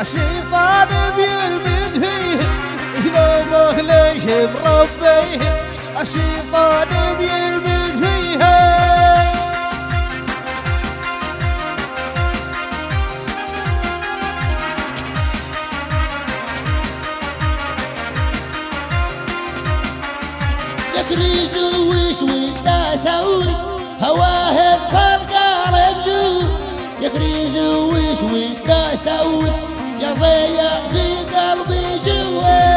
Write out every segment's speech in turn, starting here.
الشيطان بيلمد فيه قلوبه ليش مربيه الشيطان بيلمد فيه تكريز وش ودا سوي هواه بفرق على يا كريز وش ودا سوي ضيع في قلبي جوال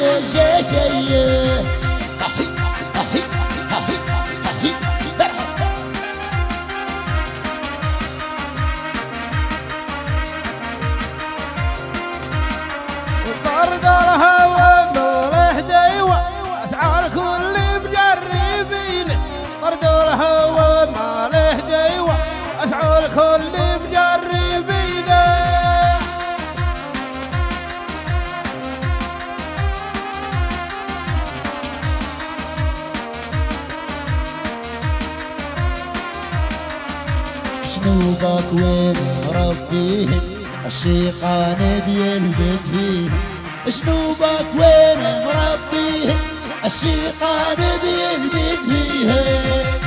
الجيشيه فيه. الشيخ الشيطان بيلبت فيه. شنوبك وين مربيه الشيخ الشيطان بيلبت فيه.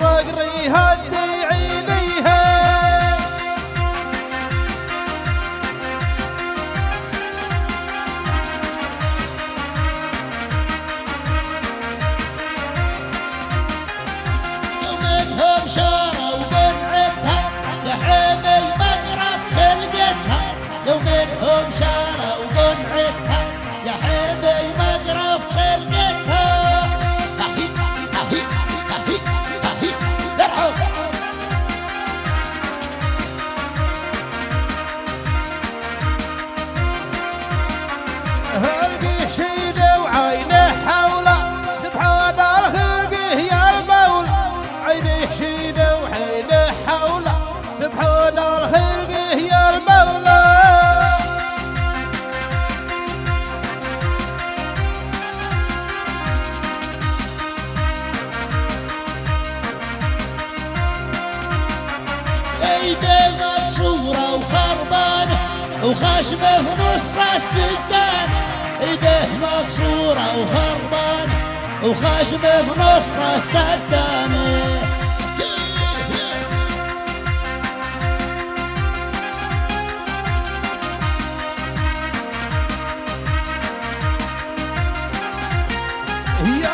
صقري هدي عينيها. ومنهم شارة وبدعتها يا حمي مقرب خلقتها ومنهم ايدي مكسورة وخربانة وخشمه نص السدان ايده مكسورة وخربانة وخشمه نص السدان Yeah!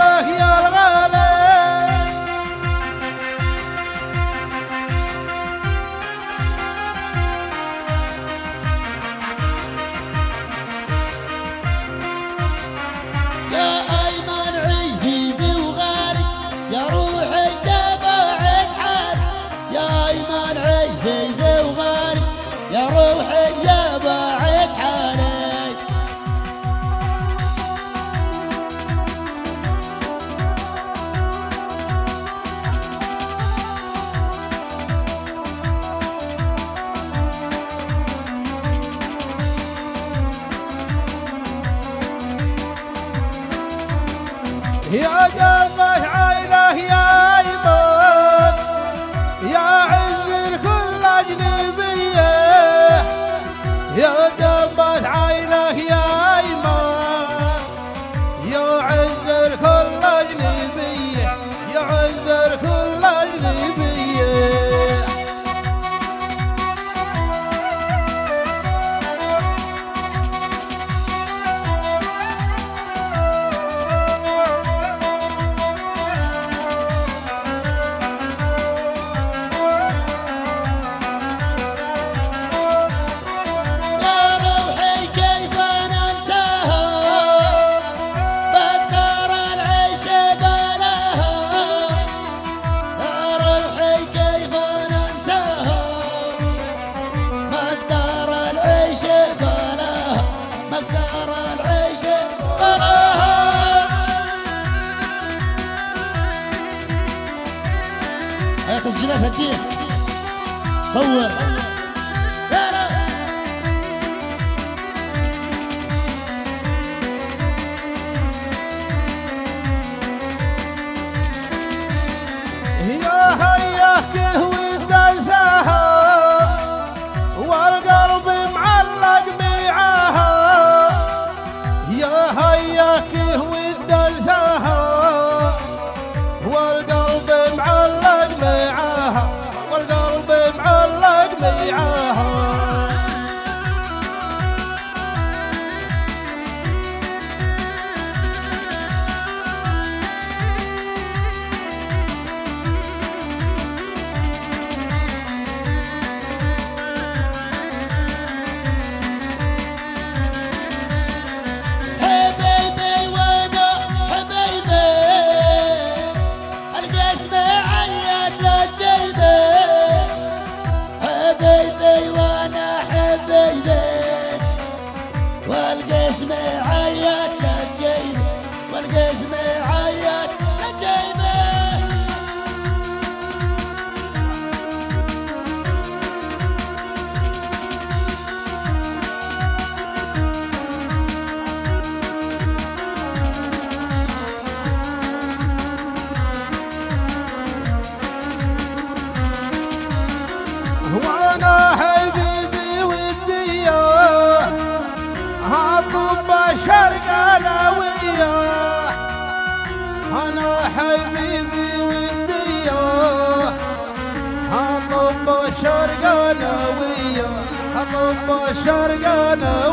يا Sâu Shargana.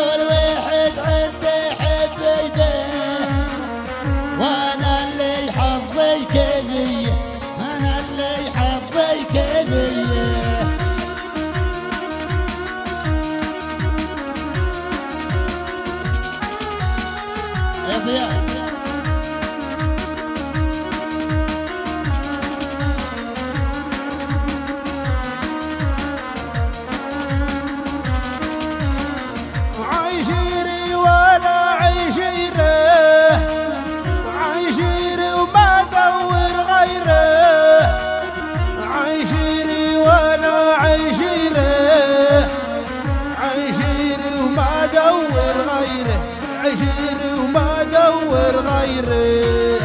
اول واحد عندي عشيري وما دور غيري